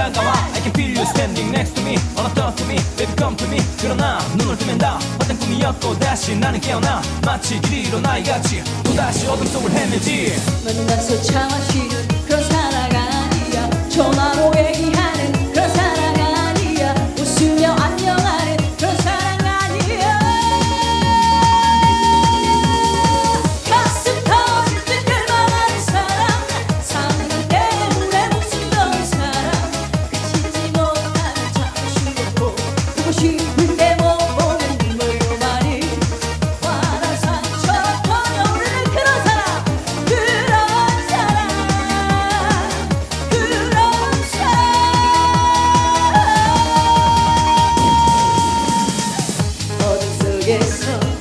다가와. I can feel you standing next to me. 얼었던 꿈이? Baby come to me. 그러나. 눈을 뜨면 다. 헛된 꿈이었고 다시 나는 깨어나. 마치 길이 잃어 나이같이 또다시 어둠 속을 헤매지. 너는 나 소창한 시를 그런 사랑 아니야. 전화로에 yeso